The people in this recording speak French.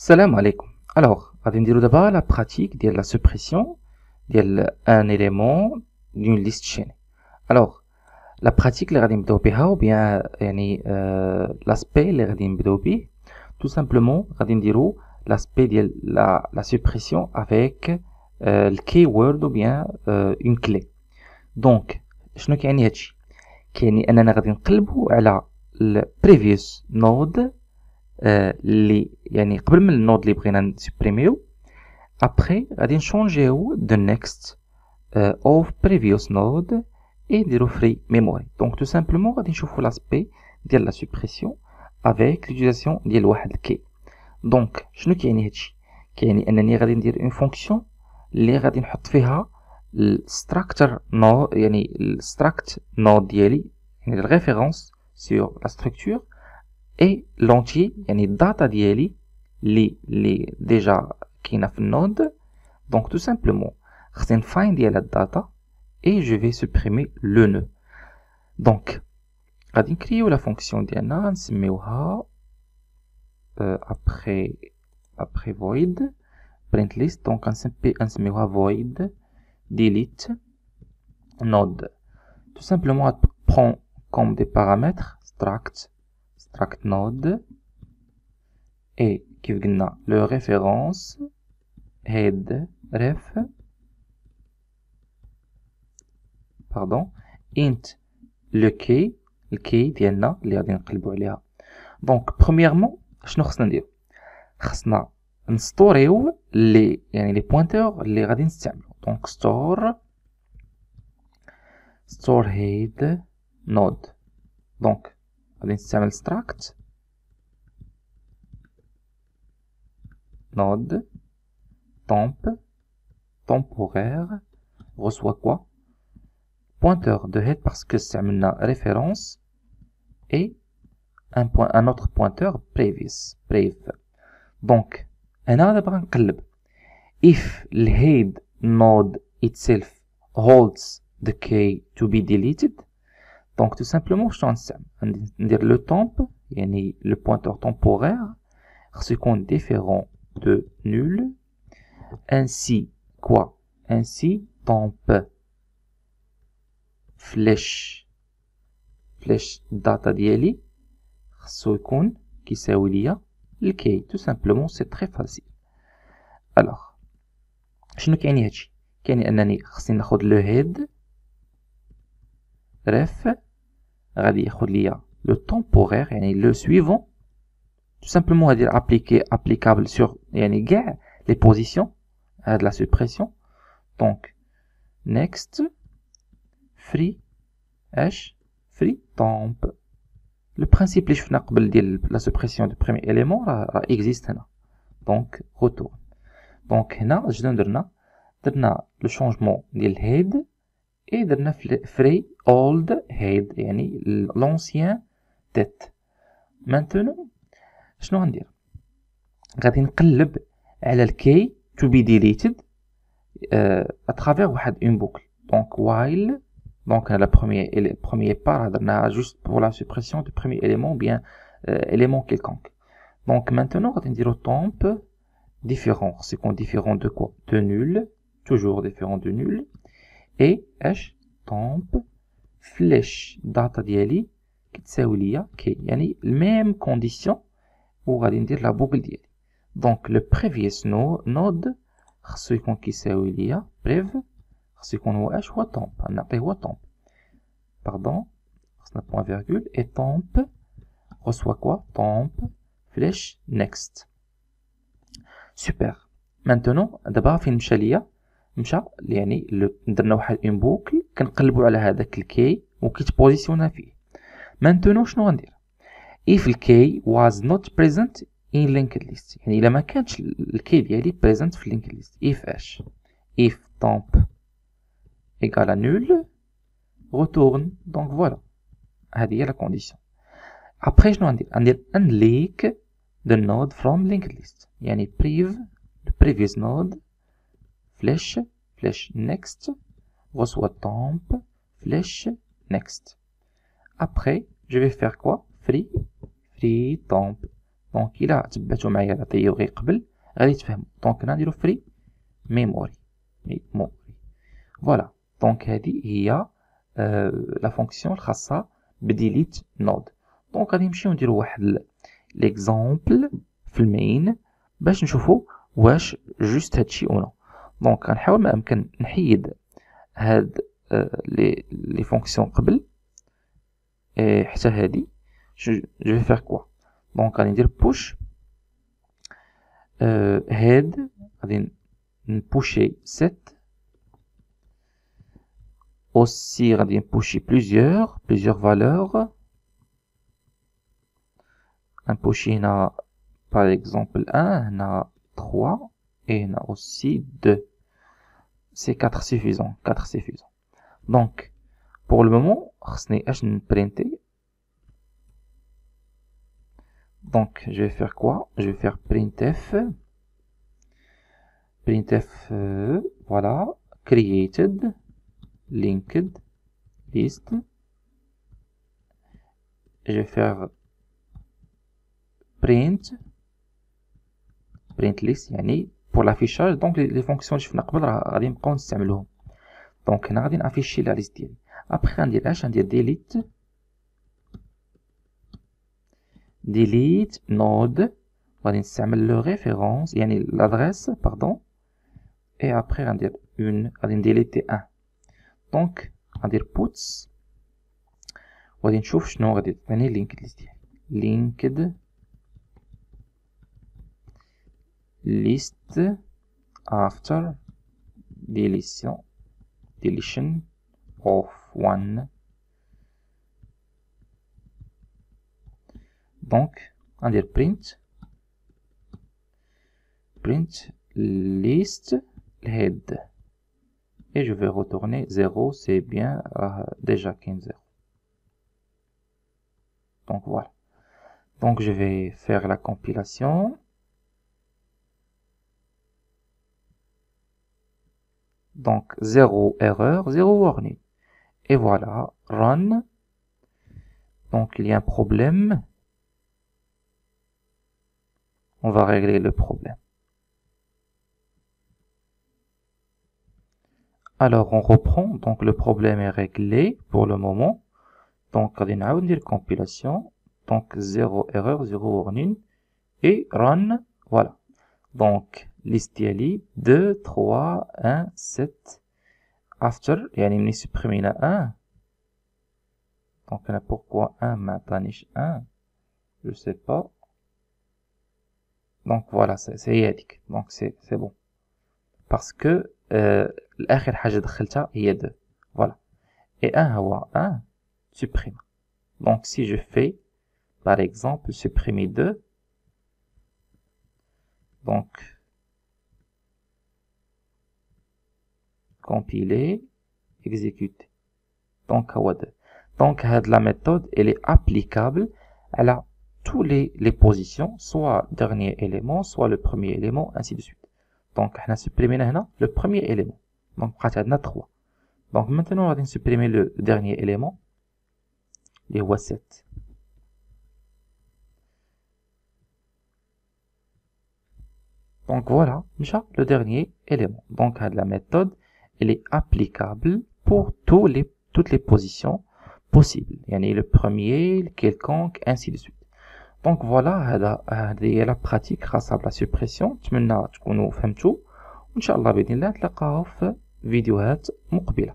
Salam alaikum. Alors, on va d'abord la pratique de la suppression d'un élément d'une liste chaînée. Alors, la pratique, ou bien euh, l'aspect, tout simplement, on l'aspect de la, la suppression avec euh, le keyword ou bien euh, une clé. Donc, شنو كيعني هادشي كيعني اننا غادي نقلبوا على البريفيوس نود اللي يعني قبل من النود اللي بغينا نسبريميو ابخي غادي نشونجيو the next of previous node et نديرو free memory donc tout simplement غادي نشوفو l'aspect ديال la suppression avec l'utilisation ديال واحد الكي دونك شنو كيعني هادشي كيعني انني غادي ندير اون فونكسيون اللي غادي نحط فيها الستراكتر نو يعني الستراكت نود ديالي يعني الريفيرونس سور لا ستركتور اي لونتي يعني الداتا ديالي اللي اللي ديجا كاينه في النود دونك تو سامبلومون خصني نفاين ديال الداتا اي جو في سوبريمي لو نو دونك غادي نكريو لا فونكسيون ديالنا نسميوها ابخي ابخي void print list donc نسميوها void delete node tout simplement prend comme des paramètres struct struct node et qui قلنا le référence head ref pardon int le key le key ديالنا اللي غادي نقلبوا عليها دونك premièrement شنو خصنا ندير خصنا نستوريو لي يعني لي بوينتور اللي غادي نستعملو دونك ستور ستور هيد نود دونك غادي نستعمل struct node temp temporaire reçoit quoi pointeur de head parce que c'est une référence et un, point, un autre pointeur previous prev donc انا دابا غنقلب if الهيد node itself holds the key to be deleted donc tout simplement je vais dire le temp يعني le pointeur temporaire ce qu'on différent de nul ainsi quoi ainsi temp flèche flèche data ديالي خصو يكون كيساوي ليا الكي tout simplement c'est très facile alors شنو كيعني هادشي كيعني انني خصني ناخد لو هيد ريف غادي ياخد ليا لو temporaire يعني لو سويفون tout simplement غادي ابليكي ابليكابل sur يعني كاع لي بوزيسيون هاد لا سوبريسيون دونك next free اش free temp le principe اللي شفنا قبل ديال لا سوبريسيون دو بريمي اليمون راه اكزيست هنا دونك retour دونك هنا شنو درنا درنا لو شونجمون ديال هيد اي درنا فري اولد هيد يعني لونسيان تيت مانتونو شنو غندير غادي نقلب على الكي تو بي ديليتد اترافيغ واحد اون بوكل دونك وايل دونك لا بروميير بروميير بار درناها جوست بور لا سوبريسيون دو بروميير اليمون بيان اليمون كيلكونك دونك مانتونو غادي نديرو طومب différent. C'est qu'on différent de quoi De nul, toujours différent de nul. Et h temp flèche data ديالي كتساوي ليا كي يعني même condition وغادي ندير لا boucle ديالي donc le previous node خصو يكون كيساوي ليا prev خصو يكون هو اش هو temp نعطيه هو temp pardon خصنا point virgule et temp reçoit quoi temp flèche next سوبر مانتونو دابا فين مشى ليا مشى يعني درنا واحد اون بوكل كنقلبوا على هذاك الكي وكيتبوزيسيونا فيه. مانتونو شنو غندير؟ If الكي was not present in linked list يعني إلا ما كانش الكي ديالي present في linked list. If اش if temp égale à nul retourne. Donc voilà. هذه هي لا كونديسيون ابري شنو غندير؟ غندير unlink the node from linked list. يعني prev the previous node flash flash next reçoit temp flash next après je vais faire quoi free free temp دونك الى تبعتو معايا لا تيوري قبل غادي تفهمو دونك هنا نديرو فري ميموري ميموري فوالا دونك هذه هي لا فونكسيون الخاصه بديليت نود دونك غادي نمشيو نديرو واحد ليكزامبل في المين باش نشوفو واش جوست هادشي او نو دونك غنحاول ما امكن نحيد هاد لي لي فونكسيون قبل حتى هادي جو في فير كوا دونك غادي ندير بوش هاد غادي نبوشي 7 aussi غادي نبوشي plusieurs plusieurs valeurs نبوشي هنا par exemple 1 هنا 3 et هنا aussi 2 c'est 4 suffisant, 4 suffisant. Donc, pour le moment, je ne. Donc, je vais faire quoi? Je vais faire printf. Printf, euh, voilà, created, linked, list. Je vais faire print, print list, yani pour l'affichage donc les, fonctions اللي شفنا قبل راه غادي نبقاو نستعملوهم دونك هنا غادي نافيشي لا ليست ديالي ابخي غندير اش غندير ديليت ديليت نود غادي نستعمل لو ريفيرونس يعني لادريس باردون اي ابخي غندير اون غادي نديليتي ان دونك غندير بوتس وغادي نشوف شنو غادي تعطيني لينكد ليست ديالي لينكد List after deletion deletion of one. Donc on dire print. Print list head. Et je vais retourner 0 c'est bien euh, déjà 15 0 donc voilà. Donc je vais faire la compilation Donc, zéro erreur, zéro warning. Et voilà, run. Donc, il y a un problème. On va régler le problème. Alors, on reprend. Donc, le problème est réglé pour le moment. Donc, on va dire compilation. Donc, zéro erreur, zéro warning. Et run. Voilà. Donc, ليست 2 3 1 7 after يعني مني سبريمينا 1 donc là pourquoi 1 ما عطانيش 1 je sais pas donc voilà c'est هذيك donc c'est c'est bon parce que euh, الاخر حاجه دخلتها هي 2 voilà et 1 هو 1 supprime donc si je fais par exemple supprimer 2 donc compiler, exécuter. Donc, donc la méthode, elle est applicable à tous les, les positions, soit dernier élément, soit le premier élément, ainsi de suite. Donc, on a supprimé le premier élément. Donc, on a 3. Donc, maintenant, on va supprimer le dernier élément, les 7. Donc voilà, le dernier élément. Donc, la méthode, elle est applicable pour tous les, toutes les positions possibles. يعني le premier, le quelconque, ainsi de suite. Donc voilà هذا هذه la pratique خاصة بلا suppression نتمنى تكونوا فهمتوا وإن شاء الله بإذن الله نتلاقاو في فيديوهات مقبلة